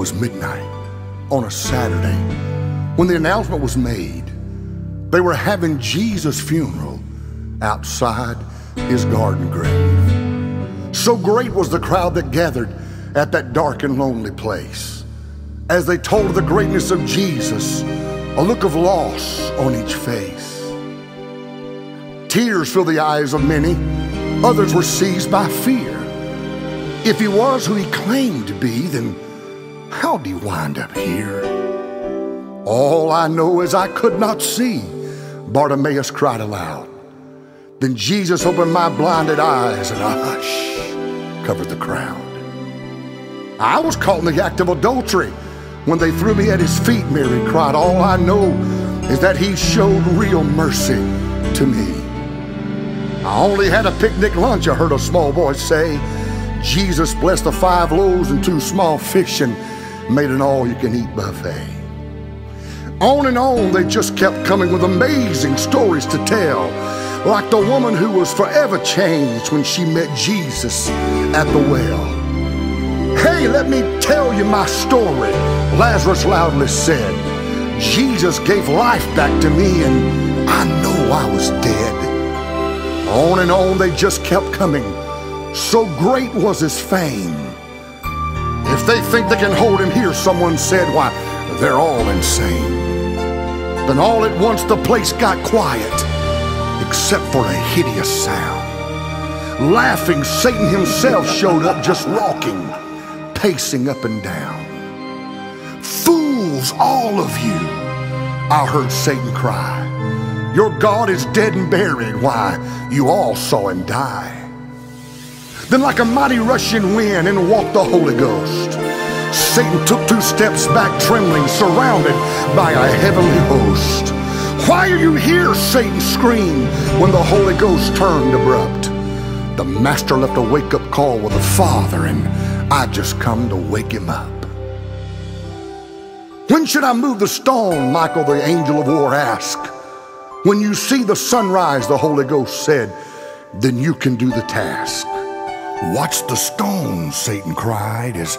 Was midnight on a Saturday when the announcement was made. They were having Jesus' funeral outside his garden grave. So great was the crowd that gathered at that dark and lonely place. As they told of the greatness of Jesus, a look of loss on each face. Tears filled the eyes of many, others were seized by fear. If he was who he claimed to be, then how'd he wind up here? All I know is I could not see, Bartimaeus cried aloud. Then Jesus opened my blinded eyes and ah, a hush covered the crowd. I was caught in the act of adultery when they threw me at his feet, Mary cried. All I know is that he showed real mercy to me. I only had a picnic lunch, I heard a small voice say. Jesus blessed the five loaves and two small fish and made an all you can eat buffet. On and on, they just kept coming with amazing stories to tell, like the woman who was forever changed when she met Jesus at the well. Hey, let me tell you my story, Lazarus loudly said. Jesus gave life back to me, and I know I was dead. On and on, they just kept coming. So great was his fame. They think they can hold him here, someone said, why, they're all insane. Then all at once the place got quiet, except for a hideous sound. Laughing, Satan himself showed up just walking, pacing up and down. Fools, all of you, I heard Satan cry. Your God is dead and buried. Why, you all saw him die. Then, like a mighty rushing wind, in walked the Holy Ghost. Satan took two steps back, trembling, surrounded by a heavenly host. Why are you here? Satan screamed when the Holy Ghost turned abrupt. The Master left a wake up call with the Father, and I just come to wake him up. When should I move the stone? Michael, the angel of war, asked. When you see the sunrise, the Holy Ghost said, then you can do the task. Watch the stones, Satan cried as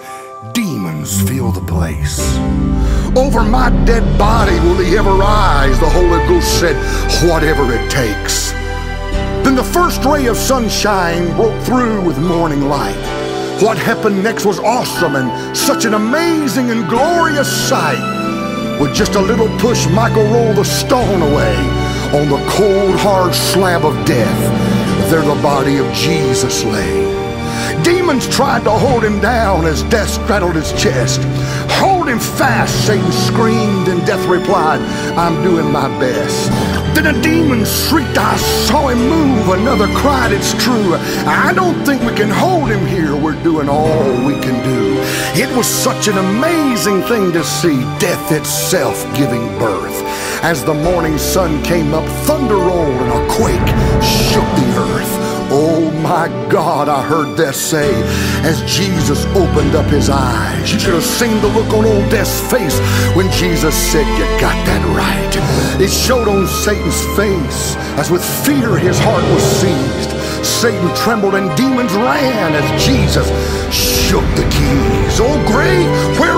demons fill the place. Over my dead body will he ever rise, the Holy Ghost said, whatever it takes. Then the first ray of sunshine broke through with morning light. What happened next was awesome and such an amazing and glorious sight. With just a little push, Michael rolled the stone away on the cold, hard slab of death. There the body of Jesus lay. Demons tried to hold him down as death straddled his chest. Hold him fast, Satan screamed, and death replied, I'm doing my best. Then a demon shrieked, I saw him move. Another cried, It's true. I don't think we can hold him here. We're doing all we can do. It was such an amazing thing to see death itself giving birth. As the morning sun came up, thunder rolled and a quake shook the earth. Oh my God, I heard Death say as Jesus opened up his eyes. You should have seen the look on old death's face when Jesus said, You got that right. It showed on Satan's face as with fear his heart was seized. Satan trembled and demons ran as Jesus shook the keys. Oh, grave, where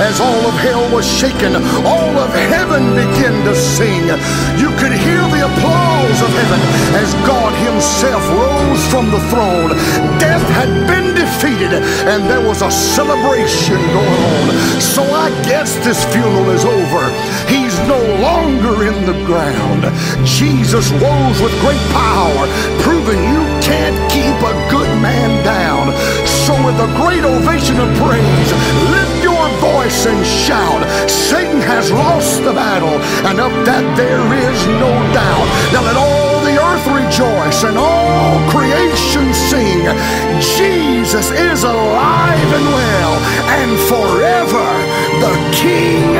As all of hell was shaken, all of heaven began to sing. You could hear the applause of heaven as God Himself rose from the throne. Death had been defeated, and there was a celebration going on. So I guess this funeral is over. He's no longer in the ground. Jesus rose with great power, proving you can't keep a good man down. So with a great ovation of praise, lift voice and shout. Satan has lost the battle, and of that there is no doubt. Now let all the earth rejoice and all creation sing. Jesus is alive and well, and forever the King